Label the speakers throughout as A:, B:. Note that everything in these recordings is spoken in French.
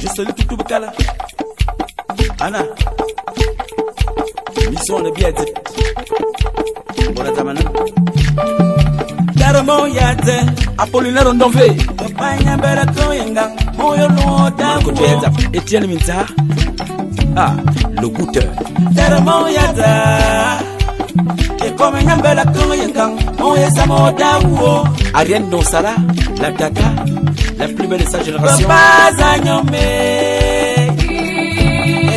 A: Je salue tout Bukala. Anna. Mission de bien dit. Bona tamana. Daramo yate. Apollinaire Ndonve. Panya bela koyenga. Moyo no da. Kuteza. Etienne Minta. Ah, le goûteur. Daramo yate. ekome nyambela koyenga moye samoda wo Ariane Donsala la tata la plus belle de sa génération. Papa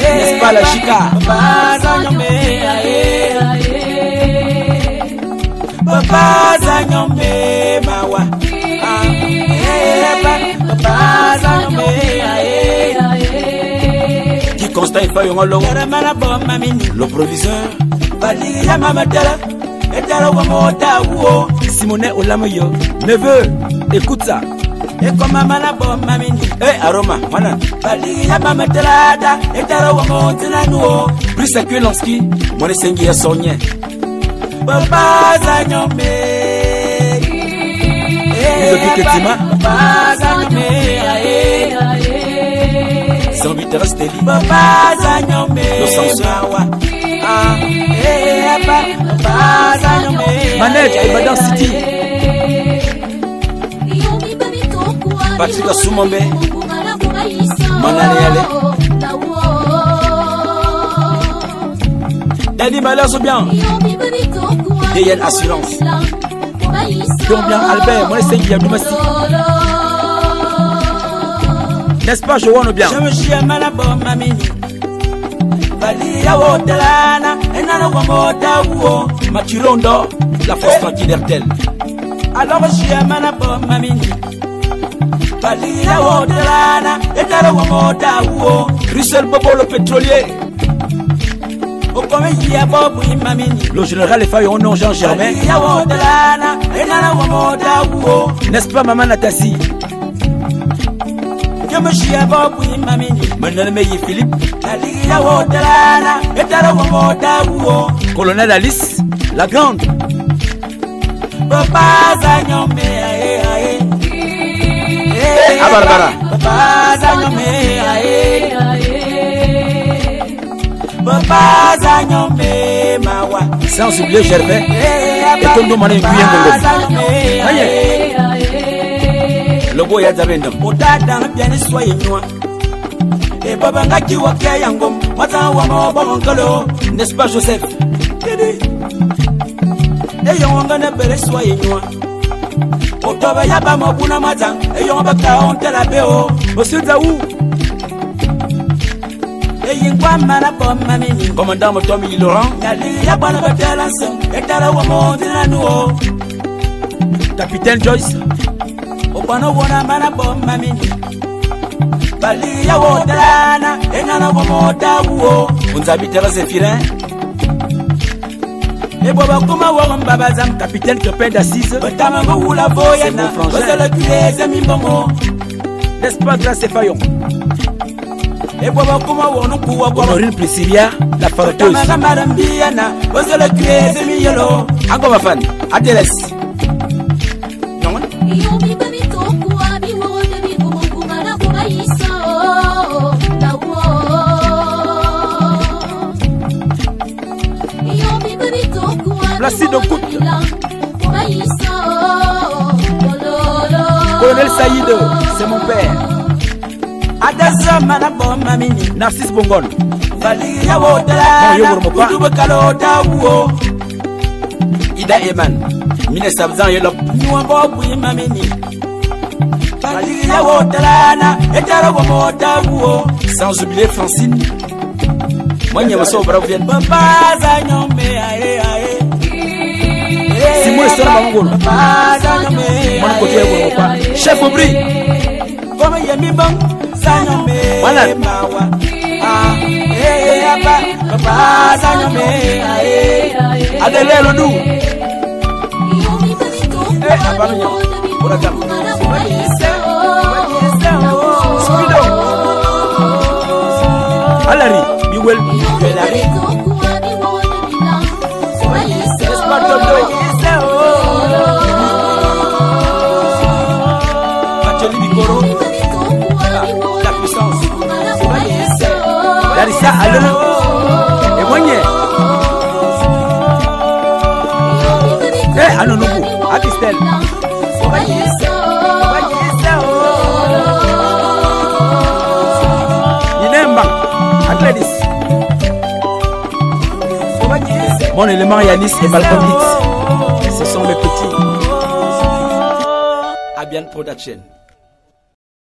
A: N'est-ce pas la chica? Papa Nyomé Papa mawa Qui constant il faut yon lo proviseur Bali ya mama tala Etala Olamoyo. Neveu Écoute ça. Mamini Eh aroma Mana. Bali ya mama tala da Etala Plus que Lansky Mwane sengi ya sonye Baba za nyome Nizo kiketima Baba za nyome Zambi terrasse teli Baba za nyome sansawa Ah, eh, ba, baba za nyome Manage Ibadan City. Patrick Asumombe. Manane yale Malheur so bien. DL Assurance. Don bien Albert Moi c'est Guillaume Dumasi N'est-ce pas Joanne bien. Je me chie à Malabo Mamini Valia Wotelana Enana Wamota Wo Machirondo La force tranquille d'Hertel Alors je suis à Malabo Mamini Valia Wotelana Enana Wamota Wo Russell Bobo le pétrolier. Le général efai au nom jean germain colonel alice la grande babaza nyome aye aye abarabara babaza nyome aye Papa Zanyome Mawa Sans oublier Gervais. Et Bongo. Aye Le boy Yazabendo Odada Biani Soye Noa Et Baba Ngaki Wake Yangom Mata N'est-ce pas Joseph. Et Yonga Nebere Soye Noa Otoba Yaba Mabuna Mata Et Yonga Baka Ontela Beo. Monsieur Zaou eyinkwa mana bɔ mamini. commandant motomi laurent. e capitaine joyce. O bɔnna wɔna mana bɔ mamini. bali yawo dalana e nana wɔmɔ dawu o. nzabi terese firin. e bɔbɔ kuma wɔgɔn babazam. capitaine crepin d'assise. o taama ko wula foye na. o sɛlɛ kule sɛmi bɔngo. n'est-ce pas grâce fayon. ebwaba kuma wonu kuwa honorine priscilia la faroteuse ango bafani ateles Colonel Saïd, c'est mon père. Adasa mana bɔ mamini narcisse kalo dawo ida eman. Mine sabzan yelop mamini faliya wo dala etara wo mo dawo sans oublier francine. Moi papa simule sɔrɔ ma ŋgolo mɔni ko tɛ ŋgolo pa chef obiri. kɔmi yɛ mi bɔn sanɲɔ mi wala ma wa ah, ee eh, eh, yaba papa sanɲɔ mi aye adele lo dun. ee a ba mi alari bi wele.
B: Joli Bikoro. La puissance. Larissa, allô Et Moigné. Eh, Anonobu, Akistel. Inemba, Atledis. Mon élément Yanis et Malcolm X. Ce sont mes petits. Abian Production.